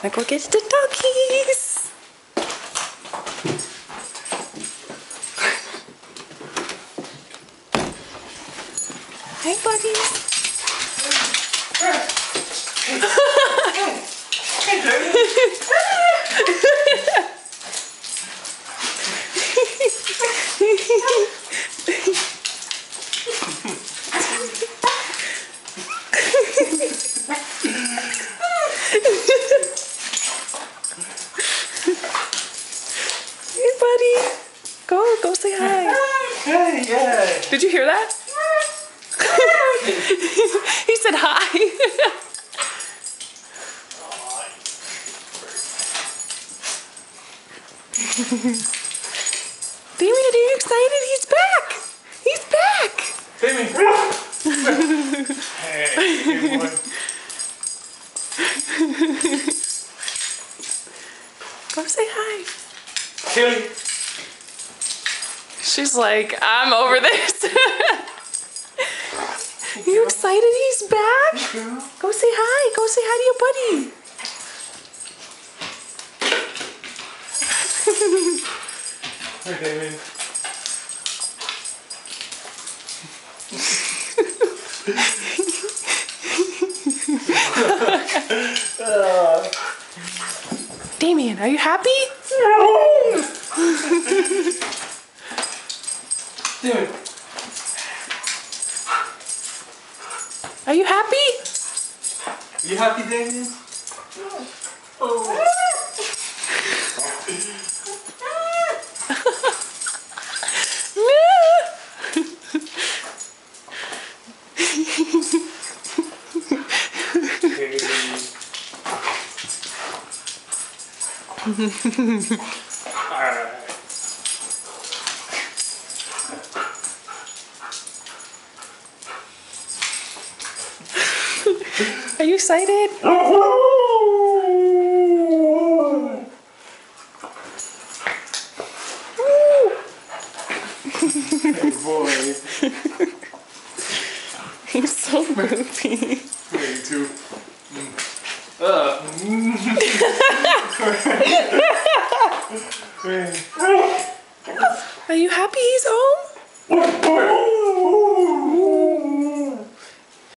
Now go get the doggies. Hey, buddies. Hey, buddy. Go, go say hi. Hey, yeah. Did you hear that? he said hi. Damien, are you excited? He's back. He's back. Timmy. hey, good boy. Go say hi. Tilly. She's like, I'm over this. you excited he's back? Go say hi. Go say hi to your buddy. Hey, Damien. Damien, are you happy? Damien. Are you happy? You happy, Damien? Oh. Are you excited? Hey, boy. He's so goofy. Me too. Uh.